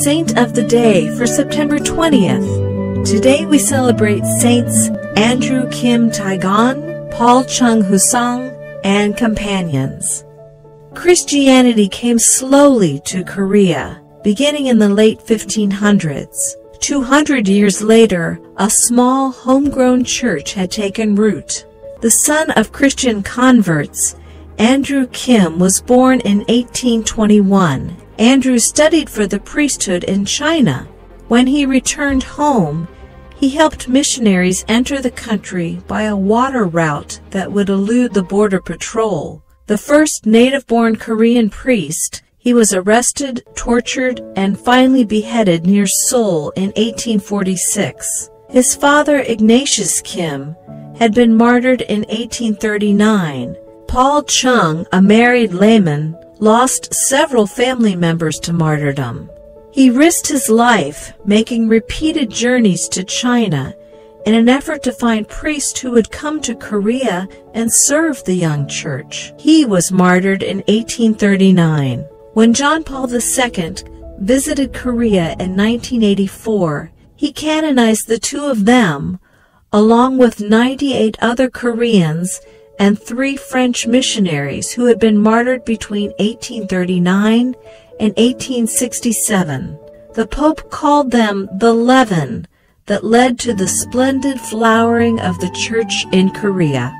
Saint of the Day for September 20th. Today we celebrate Saints Andrew Kim Taegon, Paul Chong Hasang, and companions. Christianity came slowly to Korea, beginning in the late 1500s. 200 years later, a small homegrown church had taken root. The son of Christian converts, Andrew Kim was born in 1821 Andrew studied for the priesthood in China. When he returned home, he helped missionaries enter the country by a water route that would elude the border patrol. The first native-born Korean priest, he was arrested, tortured, and finally beheaded near Seoul in 1846. His father, Ignatius Kim, had been martyred in 1839. Paul Chong, a married layman, lost several family members to martyrdom. He risked his life making repeated journeys to China in an effort to find priests who would come to Korea and serve the young church. He was martyred in 1839. When John Paul II visited Korea in 1984, he canonized the two of them, along with 98 other Koreans and three French missionaries who had been martyred between 1839 and 1867. The Pope called them the leaven that led to the splendid flowering of the church in Korea.